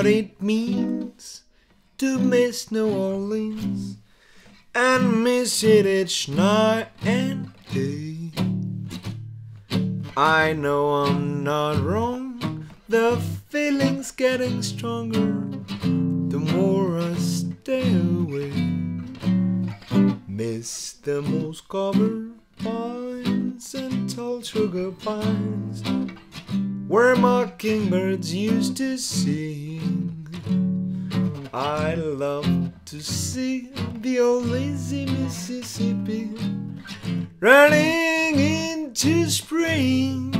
what it means to miss New Orleans and miss it each night and day. I know I'm not wrong, the feeling's getting stronger the more I stay away. Miss the moose cover pines and tall sugar pines where mockingbirds used to sing. I love to see the old lazy Mississippi running into spring.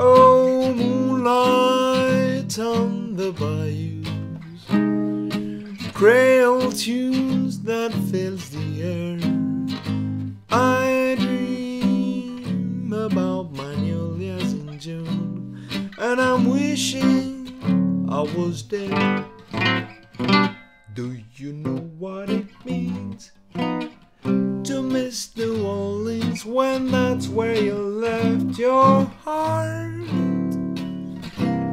Oh, moonlight on the bayous, Creole tunes that fills the air. I dream about magnolias in June, and I'm wishing I was there. Do you know what it means to miss New Orleans when that's where you left your heart?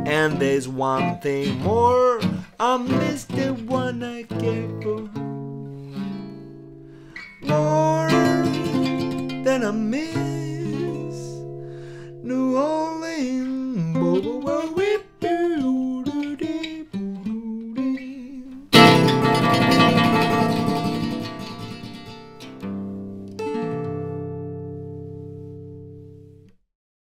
And there's one thing more, I miss the one I gave for more than I miss.